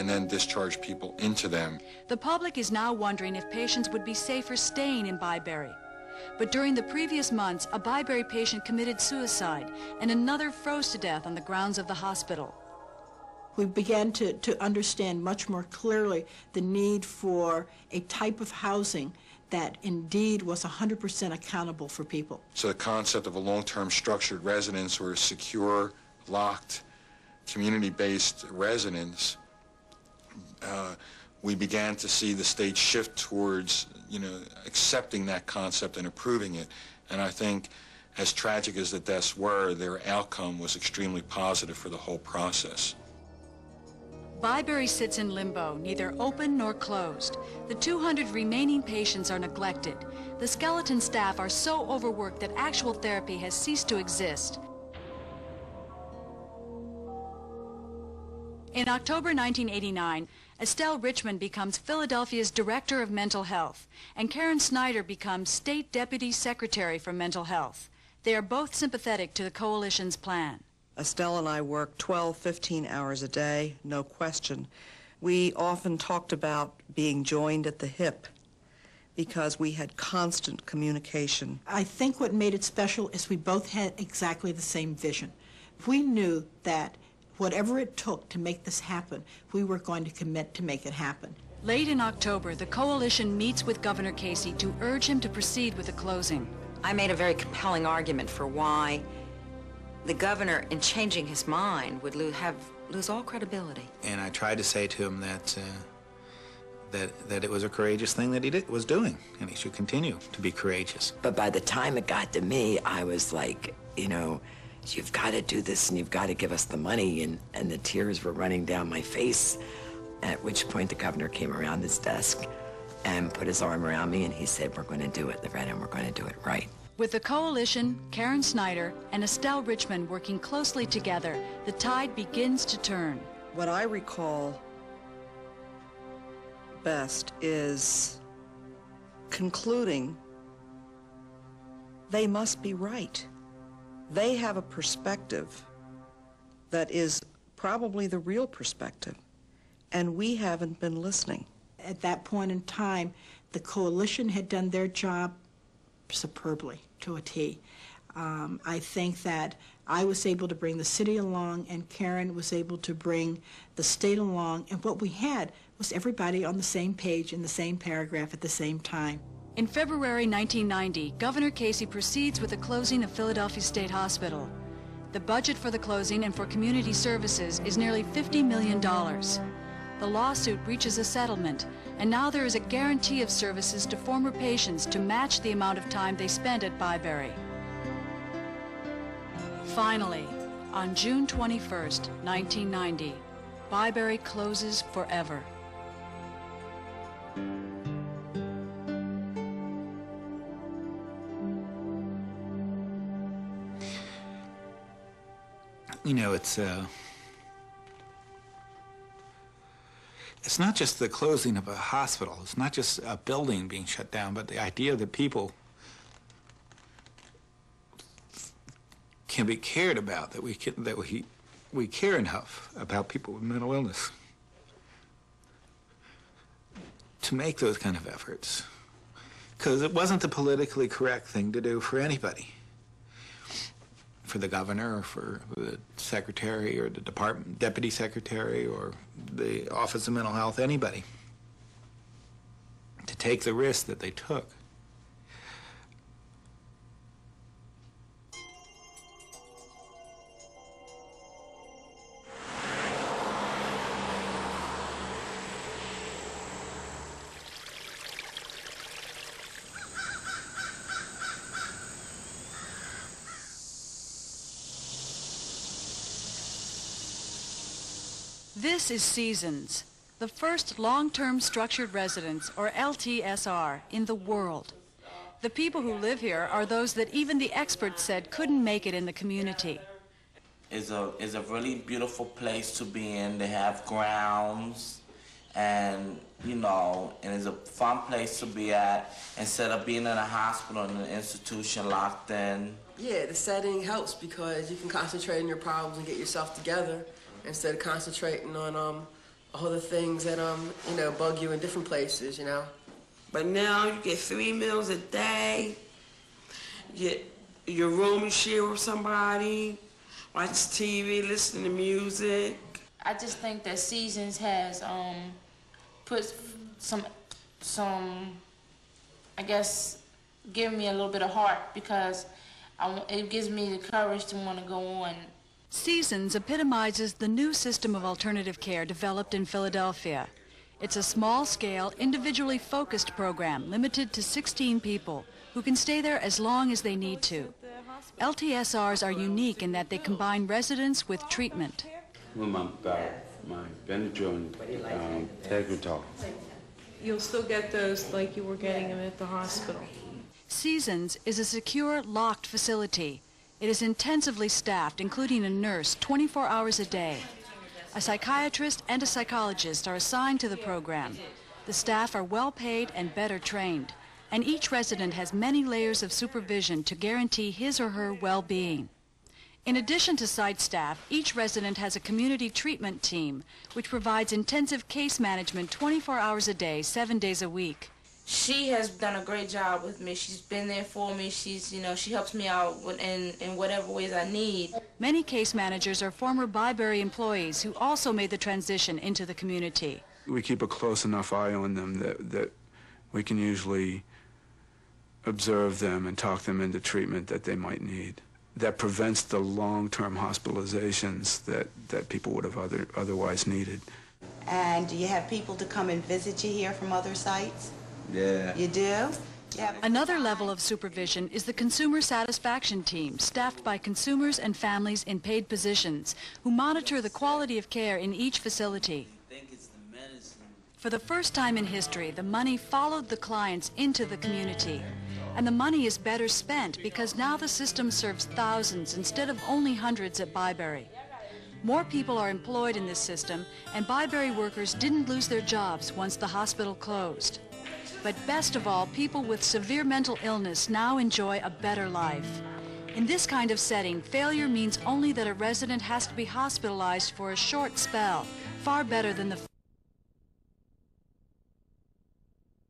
and then discharge people into them. The public is now wondering if patients would be safer staying in Byberry. But during the previous months, a Byberry patient committed suicide and another froze to death on the grounds of the hospital. We began to, to understand much more clearly the need for a type of housing that indeed was 100% accountable for people. So the concept of a long-term structured residence or a secure, locked, community-based residence, uh, we began to see the state shift towards, you know, accepting that concept and approving it. And I think as tragic as the deaths were, their outcome was extremely positive for the whole process. Byberry sits in limbo, neither open nor closed. The 200 remaining patients are neglected. The skeleton staff are so overworked that actual therapy has ceased to exist. In October 1989, Estelle Richman becomes Philadelphia's Director of Mental Health, and Karen Snider becomes State Deputy Secretary for Mental Health. They are both sympathetic to the Coalition's plan. Estelle and I worked 12, 15 hours a day, no question. We often talked about being joined at the hip because we had constant communication. I think what made it special is we both had exactly the same vision. We knew that whatever it took to make this happen, we were going to commit to make it happen. Late in October, the coalition meets with Governor Casey to urge him to proceed with the closing. I made a very compelling argument for why the governor, in changing his mind, would lose, have, lose all credibility. And I tried to say to him that, uh, that, that it was a courageous thing that he did, was doing, and he should continue to be courageous. But by the time it got to me, I was like, you know, you've got to do this and you've got to give us the money. And, and the tears were running down my face, at which point the governor came around his desk and put his arm around me and he said, we're going to do it, Loretta, and we're going to do it right. With the coalition, Karen Snider, and Estelle Richman working closely together, the tide begins to turn. What I recall best is concluding they must be right. They have a perspective that is probably the real perspective, and we haven't been listening. At that point in time, the coalition had done their job superbly to a T. Um, I think that I was able to bring the city along, and Karen was able to bring the state along, and what we had was everybody on the same page in the same paragraph at the same time. In February 1990, Governor Casey proceeds with the closing of Philadelphia State Hospital. The budget for the closing and for community services is nearly $50 million. The lawsuit reaches a settlement, and now there is a guarantee of services to former patients to match the amount of time they spent at Byberry. Finally, on June 21, 1990, Byberry closes forever. You know, it's uh, it's not just the closing of a hospital. It's not just a building being shut down, but the idea that people can be cared about, that we can, that we we care enough about people with mental illness to make those kind of efforts. Because it wasn't the politically correct thing to do for anybody for the governor or for the secretary or the department deputy secretary or the office of mental health anybody to take the risk that they took This is Seasons, the first long-term structured residence, or LTSR, in the world. The people who live here are those that even the experts said couldn't make it in the community. It's a, it's a really beautiful place to be in. They have grounds and, you know, and it's a fun place to be at instead of being in a hospital and an institution locked in. Yeah, the setting helps because you can concentrate on your problems and get yourself together instead of concentrating on um, all the things that um you know bug you in different places. You know. But now you get three meals a day. You get your room you share with somebody. Watch TV, listen to music. I just think that Seasons has um, put some, some, I guess, given me a little bit of heart because I, it gives me the courage to want to go on. Seasons epitomizes the new system of alternative care developed in Philadelphia. It's a small-scale, individually focused program limited to 16 people who can stay there as long as they need to. LTSRs are unique in that they combine residence with treatment. with my uh, my Benadryl and um, Tegretol. You'll still get those like you were getting them at the hospital. Seasons is a secure, locked facility. It is intensively staffed, including a nurse, 24 hours a day. A psychiatrist and a psychologist are assigned to the program. The staff are well paid and better trained, and each resident has many layers of supervision to guarantee his or her well-being. In addition to site staff, each resident has a community treatment team, which provides intensive case management 24 hours a day, seven days a week. She has done a great job with me. She's been there for me. She's, you know, she helps me out in, in whatever ways I need. Many case managers are former Byberry employees who also made the transition into the community. we keep a close enough eye on them that, that we can usually observe them and talk them into treatment that they might need. That prevents the long-term hospitalizations that, that people would have other, otherwise needed. And do you have people to come and visit you here from other sites? Yeah. You do? You have Another level of supervision is the consumer satisfaction team, staffed by consumers and families in paid positions, who monitor the quality of care in each facility. For the first time in history, the money followed the clients into the community. And the money is better spent because now the system serves thousands instead of only hundreds at Byberry. More people are employed in this system, and Byberry workers didn't lose their jobs once the hospital closed. But best of all, people with severe mental illness now enjoy a better life. In this kind of setting, failure means only that a resident has to be hospitalized for a short spell, far better than the